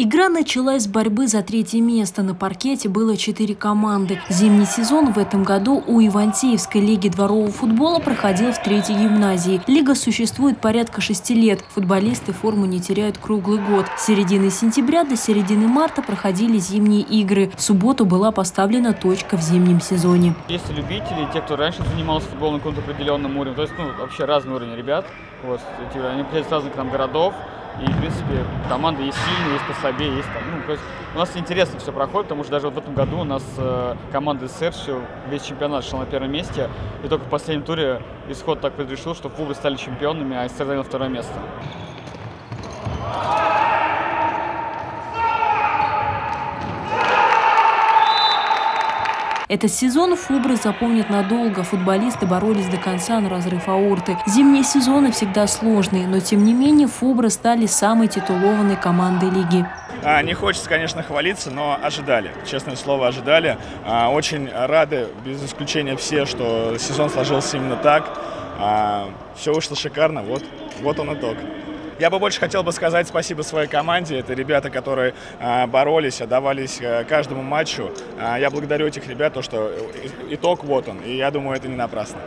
Игра началась с борьбы за третье место. На паркете было четыре команды. Зимний сезон в этом году у Ивантеевской лиги дворового футбола проходил в третьей гимназии. Лига существует порядка шести лет. Футболисты форму не теряют круглый год. С середины сентября до середины марта проходили зимние игры. В субботу была поставлена точка в зимнем сезоне. Есть любители, те, кто раньше занимался футболом на каком-то определенном уровне. То есть, ну, вообще разный уровень ребят. Вот, они приезжают с разных городов. И, в принципе, команды есть сильные, есть послабее, есть там. Ну, то есть у нас интересно все проходит, потому что даже вот в этом году у нас э, команда СССР все, весь чемпионат шел на первом месте. И только в последнем туре исход так предрешил, что Фубы стали чемпионами, а СССР занял второе место. Этот сезон Фубры запомнят надолго. Футболисты боролись до конца на разрыв аорты. Зимние сезоны всегда сложные, но тем не менее Фубры стали самой титулованной командой лиги. А, не хочется, конечно, хвалиться, но ожидали. Честное слово, ожидали. А, очень рады, без исключения все, что сезон сложился именно так. А, все вышло шикарно. Вот, вот он итог. Я бы больше хотел бы сказать спасибо своей команде. Это ребята, которые а, боролись, отдавались а, каждому матчу. А, я благодарю этих ребят, то, что итог вот он. И я думаю, это не напрасно.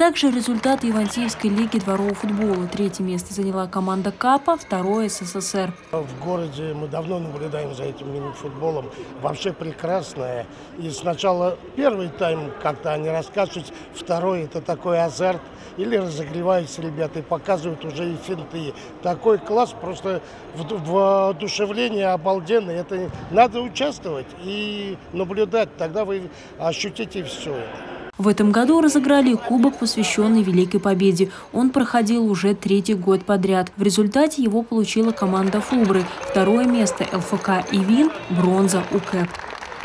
Также результат Ивантеевской лиги дворового футбола. Третье место заняла команда КАПа, второе СССР. В городе мы давно наблюдаем за этим мини-футболом. Вообще прекрасное. И сначала первый тайм как-то они рассказывают, второй это такой азарт. Или разогреваются ребята и показывают уже и финты. Такой класс, просто воодушевление обалденное. Это надо участвовать и наблюдать, тогда вы ощутите все это. В этом году разыграли кубок, посвященный Великой Победе. Он проходил уже третий год подряд. В результате его получила команда Фубры. Второе место ЛФК «Ивин», бронза у КЭП.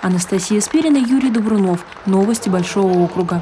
Анастасия Спирина, Юрий Добрунов. Новости Большого округа.